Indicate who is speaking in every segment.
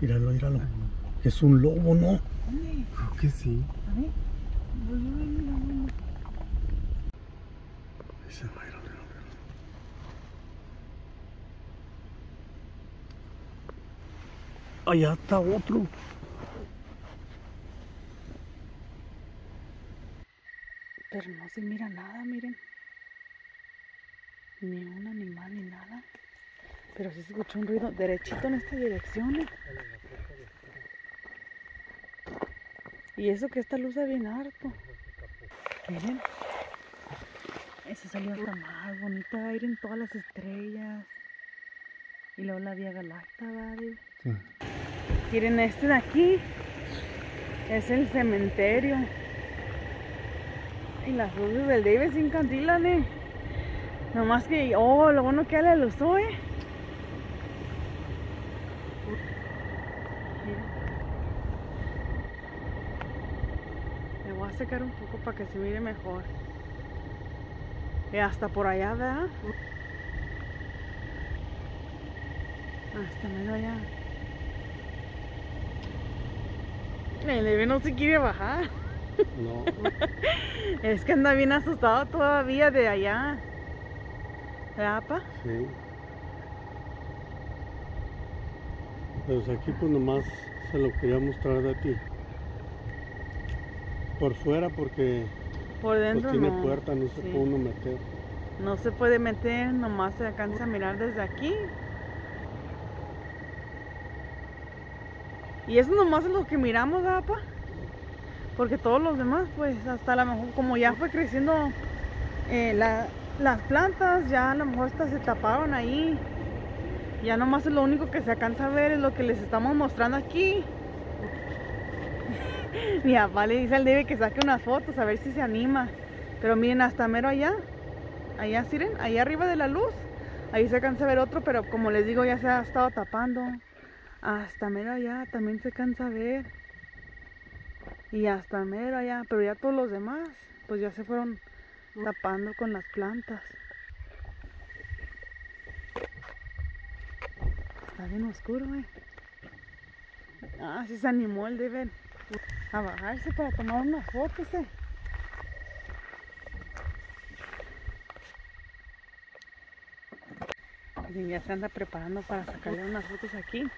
Speaker 1: Míralo, míralo. Es un lobo, ¿no? Creo que sí.
Speaker 2: A ver. Voy a ver, mira, mira.
Speaker 1: Ahí se va, míralo, míralo, míralo. Allá está otro.
Speaker 2: Pero no se mira nada, miren. Ni un animal ni nada. Pero sí se escuchó un ruido derechito en esta dirección. Y eso que esta luz es bien harto. Miren. Esa salió hasta más bonita. Miren todas las estrellas. Y luego la Vía Galáctica, ¿vale?
Speaker 1: Sí.
Speaker 2: Miren, este de aquí es el cementerio. Y las luces del David sin cantilan, eh. Nomás que, oh, lo bueno que ya le alusó, eh. Secar un poco para que se mire mejor. Y hasta por allá, ¿verdad? Hasta menos allá. El bebé no se quiere bajar.
Speaker 1: No.
Speaker 2: Es que anda bien asustado todavía de allá. ¿Verdad, pa?
Speaker 1: Sí. Pues aquí pues nomás se lo quería mostrar de ti. Por fuera porque
Speaker 2: Por
Speaker 1: pues
Speaker 2: dentro
Speaker 1: tiene
Speaker 2: no.
Speaker 1: puerta, no se
Speaker 2: sí.
Speaker 1: puede uno meter.
Speaker 2: No se puede meter, nomás se alcanza a mirar desde aquí. Y eso nomás es lo que miramos, ¿verdad, pa? Porque todos los demás, pues hasta a lo mejor, como ya fue creciendo eh, la- las plantas, ya a lo mejor hasta se taparon ahí. Ya nomás es lo único que se alcanza a ver, es lo que les estamos mostrando aquí. Mi papá le dice al Debe que saque unas fotos a ver si se anima. Pero miren, hasta mero allá, allá, miren, allá arriba de la luz, ahí se alcanza a ver otro, pero como les digo, ya se ha estado tapando. Hasta mero allá también se alcanza a ver. Y hasta mero allá, pero ya todos los demás, pues ya se fueron tapando con las plantas. Está bien oscuro, eh. Ah, sí se animó el David a bajarse para tomar unas fotos, eh. Y ya se anda preparando para sacarle unas fotos aquí.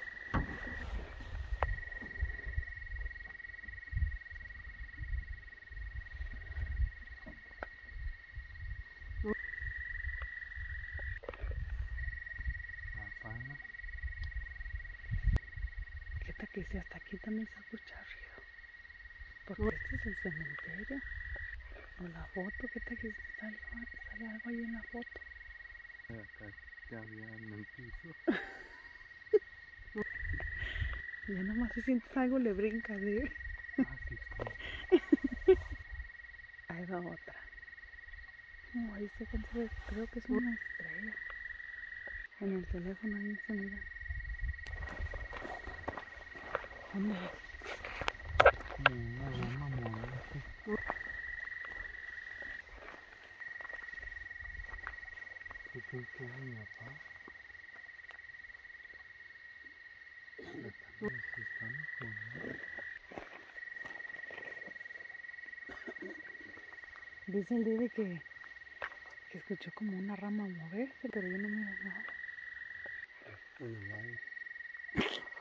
Speaker 2: ¿Qué tal que si hasta aquí también se escucha? Porque este es el cementerio. O la foto, ¿qué tal que sale, sale algo ahí en la foto?
Speaker 1: Acá ya había en el piso.
Speaker 2: Ya nomás si sientes algo le brincas, ¿eh?
Speaker 1: Ah, sí, sí.
Speaker 2: Ahí va otra. No, ahí se ver, creo que es una estrella. En el teléfono ahí se mira. ¿Dónde es?
Speaker 1: Escondiendo.
Speaker 2: Dice el Debe que, que escuchó como una rama moverse, pero yo no miro nada.
Speaker 1: En el aire.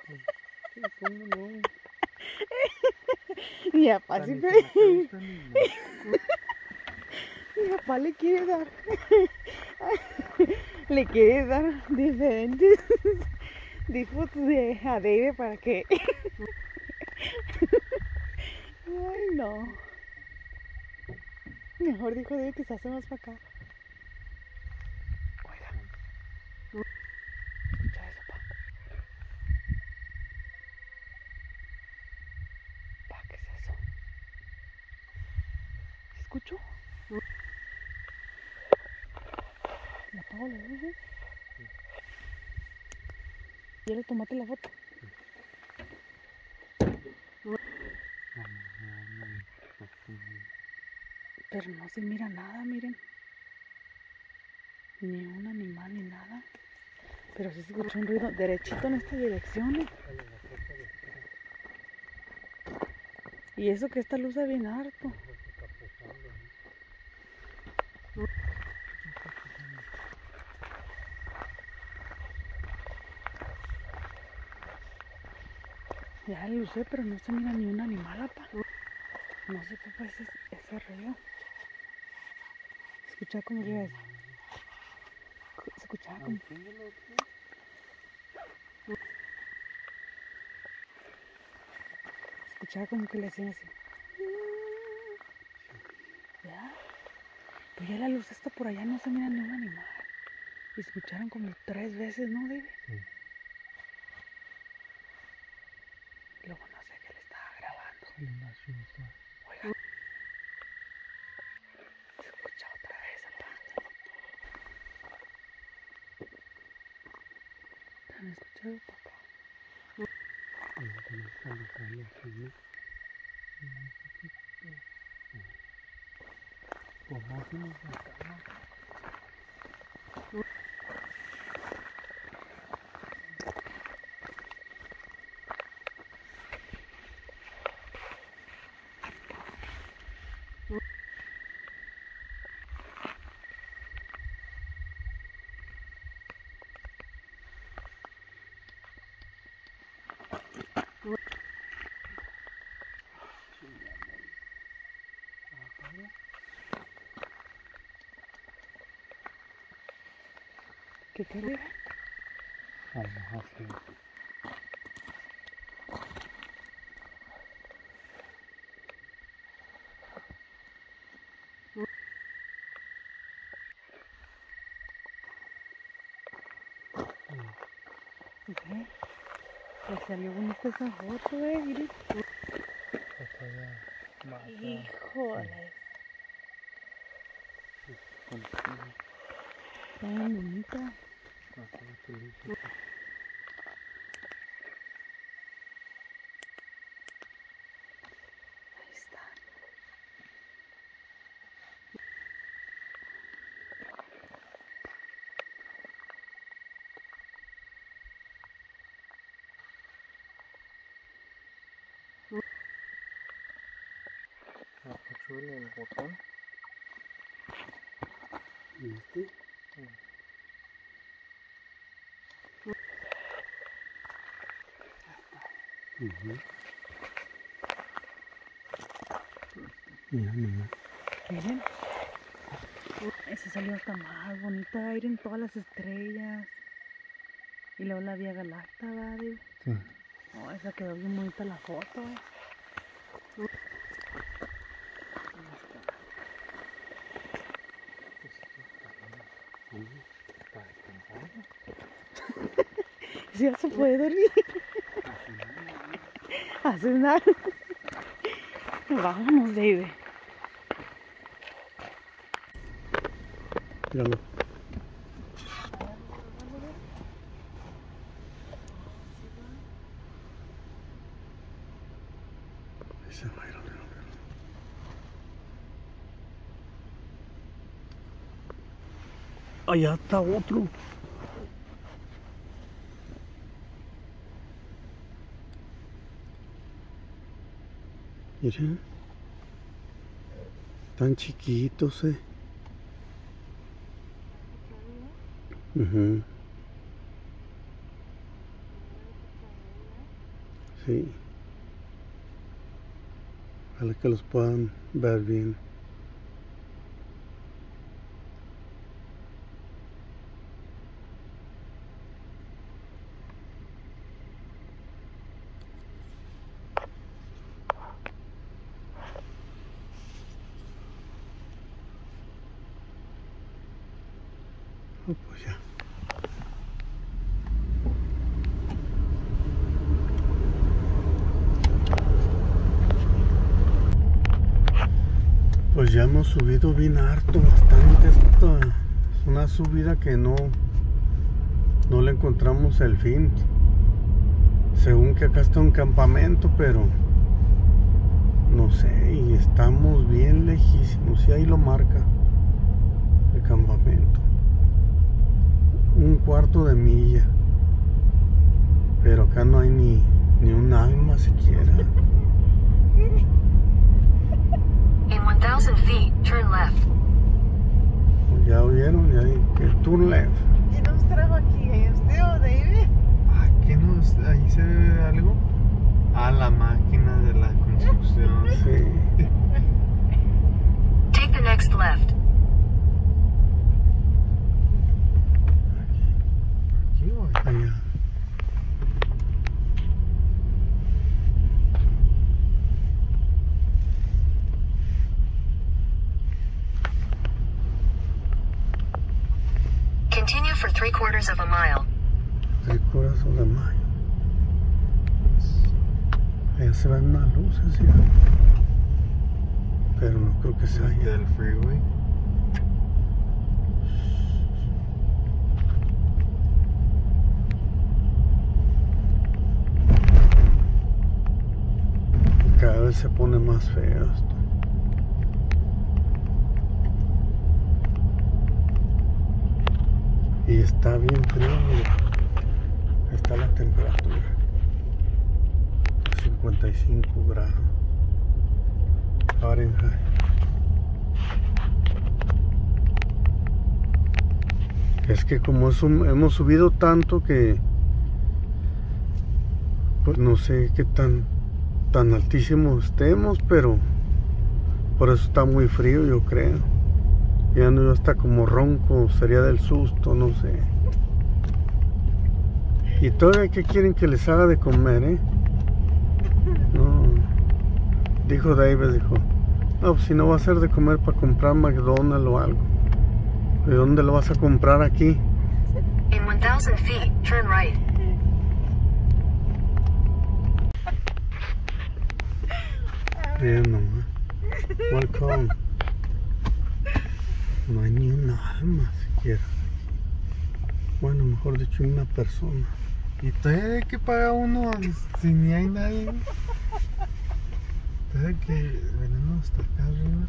Speaker 1: ¿Qué? ¿Cómo no?
Speaker 2: Mi papá siempre, mi papá le quiere dar, le quiere dar diferentes de fotos de a Dave para que, ay no, mejor dijo Dave que se hace más para acá. hola, ¿sí? sí. Tomaste la foto. Pero no se mira nada, miren. Ni un animal ni nada. Pero sí se escuchó un ruido derechito en esta dirección. ¿eh? Y eso que esta luz es bien harto. Lo usé, pero no se mira ni un animal, apa. No sé qué fue ese, ese ruido. Escucha cómo ríe eso. Se escuchaba como. Escuchaba como que le hacían así. ¿Ya? Pues ya la luz está por allá, no se mira ni un animal. Y escucharon como tres veces, ¿no, David? Están escuchando papá. Mira cómo están los caballos, ¿no? Pues más o menos acá. ¿Qué te diga? Ve, Le salió bonita esa foto, eh, mire. Híjole. Está bien bonita. Ahí está.
Speaker 3: el botón.
Speaker 1: ¿Viste? Ujú. Mira, mamá.
Speaker 2: Miren. Esa salió hasta más bonita. Miren todas las estrellas. Y luego la Vía Galacta, ¿vale?
Speaker 1: Sí.
Speaker 2: Oh, esa quedó bien bonita la foto, eh. Si ya se puede dormir. A cenar. Vámonos, David.
Speaker 1: Allá está otro. Miren. Tan chiquitos, eh. Ujú. Sí. Ojalá que los puedan ver bien. Pues ya. Pues ya hemos subido bien harto, bastante. Esta es una subida que no, no le encontramos el fin. Según que acá está un campamento, pero no sé, y estamos bien lejísimos. Y ahí lo marca el campamento cuarto de milla. Pero acá no hay ni, ni un alma siquiera.
Speaker 4: In 1000 feet, turn left.
Speaker 1: Pues ya oyeron, ya dije, turn left.
Speaker 2: ¿Y nos trajo aquí usted o David?
Speaker 3: Ah, ¿qué nos, ahí se ve algo? Ah, la máquina de la construcción.
Speaker 1: sí.
Speaker 4: Take the next left.
Speaker 3: Aquí,
Speaker 4: Continue for three quarters of a mile.
Speaker 1: El corazón de mayo. Allá se ven unas luces, ya. Pero no creo que sea allá.
Speaker 3: Del freeway.
Speaker 1: Se pone más feo esto. Y está bien frío. Está la temperatura. 55 grados. Fahrenheit. Es que como es un- hemos subido tanto que pues no sé qué tan tan altísimo estemos, pero por eso está muy frío, yo creo. Ya ando yo hasta como ronco, sería del susto, no sé. Y todavía que quieren que les haga de comer, ¿eh? No. Dijo David, dijo, no, pues si no va a ser de comer para comprar McDonald's o algo. ¿De dónde lo vas a comprar aquí?
Speaker 4: In 1,000 feet, turn right.
Speaker 1: Nomás. Welcome. No hay ni una alma siquiera. Bueno, mejor dicho, una persona.
Speaker 3: Y todavía hay que pagar uno si ni hay nadie. Todavía que venimos hasta acá arriba.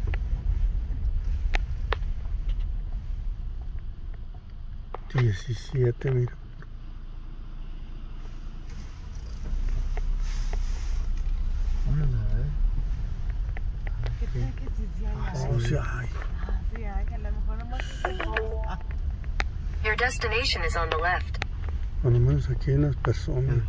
Speaker 1: Diecisiete, mira.
Speaker 2: Oh,
Speaker 4: Your destination is on the left.
Speaker 1: cuando menos aquí hay unas personas.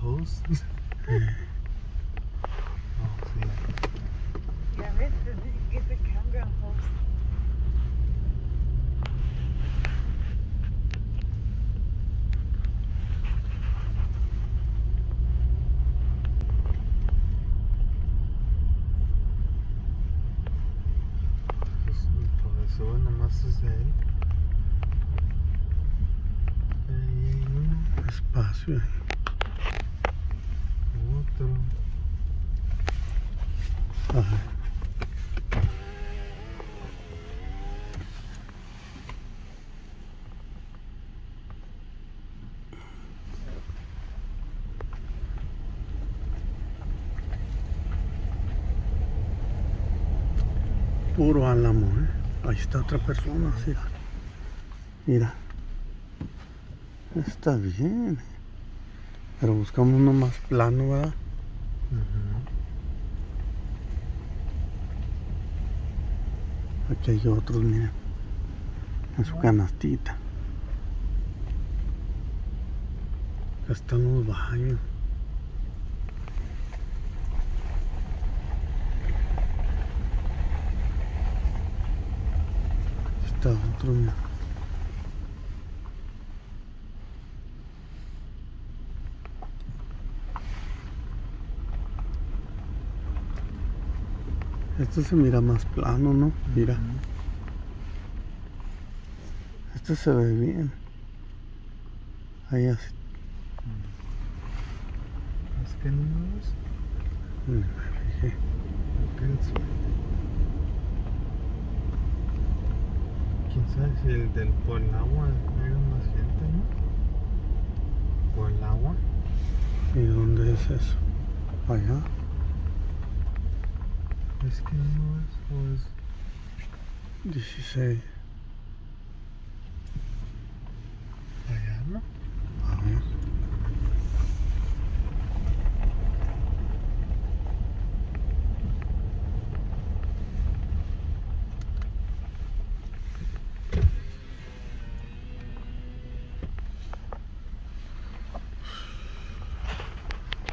Speaker 1: Puro álamo, ¿eh? Ahí está otra persona, sí. Mira. Está bien. Pero buscamos uno más plano, ¿verdad? Aquí hay otros, miren. En su canastita. Acá están los baños. Está otro, mira. Este se mira más plano, ¿no? Mira. Este se ve bien. Ahí así.
Speaker 3: Es que no
Speaker 1: me fijé.
Speaker 3: Quién sabe si el del por el agua hay más gente, ¿no? Por el agua.
Speaker 1: ¿Y dónde es eso? Allá.
Speaker 3: Es que no es. O es
Speaker 1: 16.
Speaker 3: allá, ¿no?
Speaker 1: A ver.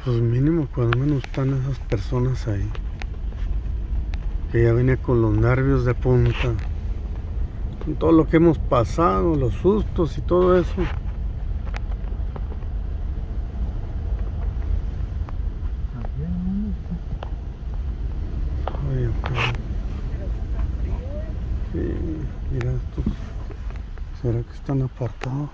Speaker 1: Pues mínimo cuando menos están esas personas ahí. Que ya vine con los nervios de punta. Con todo lo que hemos pasado, los sustos y todo eso. Apá. Sí, mira estos. ¿Será que están apartados?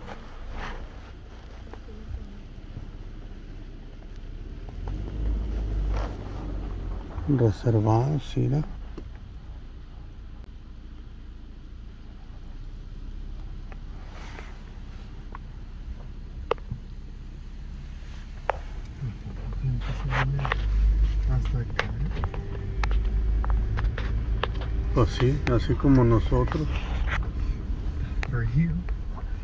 Speaker 1: Reservados, mira.
Speaker 3: Gente se viene hasta acá. ¿eh?
Speaker 1: Pues sí, así como nosotros.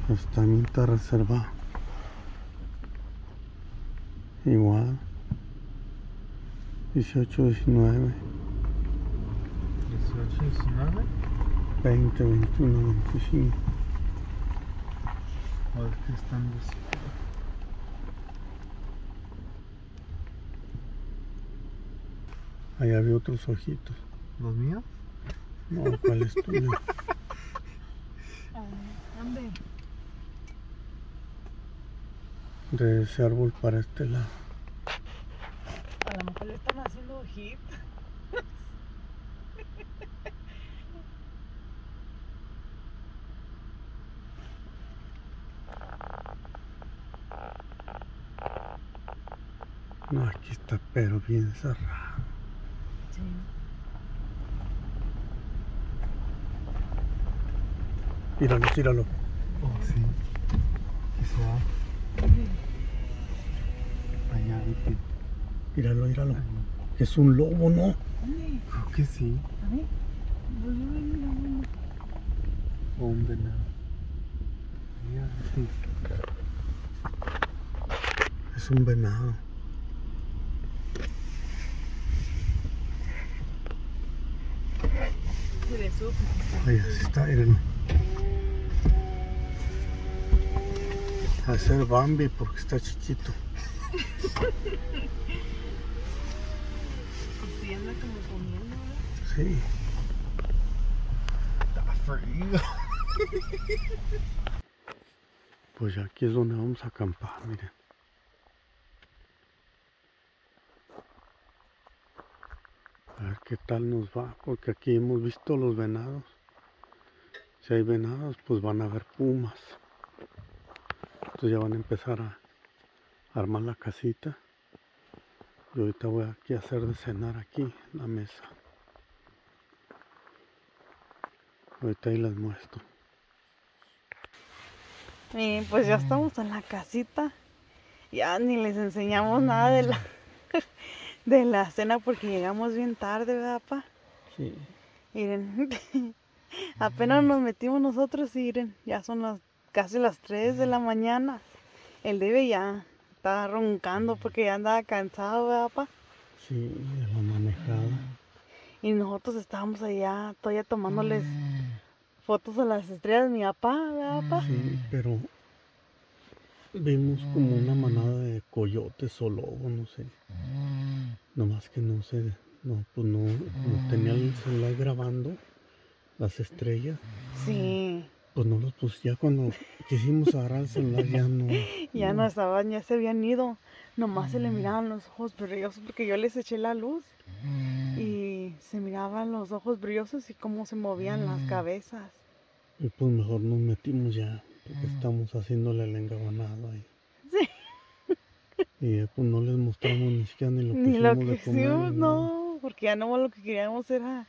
Speaker 1: Pues también está reservado. Igual. 18, 19,
Speaker 3: 18, 19.
Speaker 1: 20, 21, 25.
Speaker 3: O es que están los.
Speaker 1: Ahí había otros ojitos.
Speaker 3: ¿Los míos?
Speaker 1: No, ¿cuál es tuyo?
Speaker 2: ¿Dónde?
Speaker 1: De ese árbol para este lado.
Speaker 2: A lo mejor le están haciendo hit.
Speaker 1: No, aquí está, pero bien cerrado.
Speaker 2: Sí.
Speaker 1: Míralo, míralo.
Speaker 3: Oh, sí. Quizá. Allá, viste.
Speaker 1: Míralo, míralo. Es un lobo, ¿no?
Speaker 3: Creo que sí.
Speaker 2: A ver. Mano.
Speaker 3: O un venado.
Speaker 1: Es un venado.
Speaker 2: Se le supo.
Speaker 1: Ahí así está, miren. Ser Bambi porque está chiquito.
Speaker 2: Pues sí, anda como comiendo, ¿verdad?
Speaker 1: Sí.
Speaker 3: Está frío.
Speaker 1: Pues aquí es donde vamos a acampar, miren. A ver qué tal nos va, porque aquí hemos visto los venados. Si hay venados, pues van a haber pumas. Ya van a empezar a armar la casita. Y ahorita voy aquí a hacer de cenar aquí en la mesa. Ahorita ahí les muestro.
Speaker 2: Y pues ya estamos en la casita. Ya ni les enseñamos nada de la de la cena porque llegamos bien tarde, ¿verdad, pa?
Speaker 1: Sí.
Speaker 2: Miren, apenas nos metimos nosotros y miren, ya son las casi las 3 de la mañana. El Debe ya estaba roncando porque ya andaba cansado, ¿verdad, pa?
Speaker 1: Sí, de la manejada.
Speaker 2: Y nosotros estábamos allá todavía tomándoles fotos a las estrellas de mi papá, ¿verdad, pa?
Speaker 1: Sí, pero vimos como una manada de coyotes o lobos, no sé. Nomás que no sé, no, pues no, no tenía el celular grabando las estrellas,
Speaker 2: Sí,
Speaker 1: pues no los pues ya cuando quisimos agarrar el celular ya no.
Speaker 2: ya no estaban, ya se habían ido. Nomás se le miraban los ojos brillosos porque yo les eché la luz y se miraban los ojos brillosos y cómo se movían las cabezas.
Speaker 1: Y pues mejor nos metimos ya, porque estamos haciéndole el engabanado ahí.
Speaker 2: Sí.
Speaker 1: Y ya, pues no les mostramos ni siquiera ni lo que
Speaker 2: Ni lo
Speaker 1: hicimos
Speaker 2: que
Speaker 1: de comer.
Speaker 2: hicimos,
Speaker 1: nada.
Speaker 2: no, porque ya no lo que queríamos era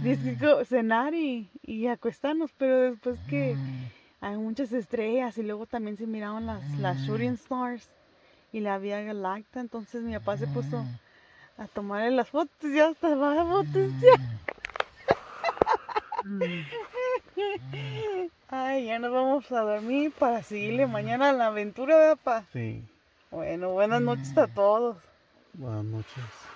Speaker 2: dizque co- cenar y, y acostarnos, pero después que hay muchas estrellas y luego también se miraban las, las shooting stars y la Vía Galacta, entonces mi papá se puso a tomarle las fotos y ya hasta va fotos ya. Ay, ya nos vamos a dormir para seguirle mañana la aventura, ¿verdad, papá?
Speaker 1: Sí,
Speaker 2: Bueno, buenas noches a todos.
Speaker 1: buenas noches.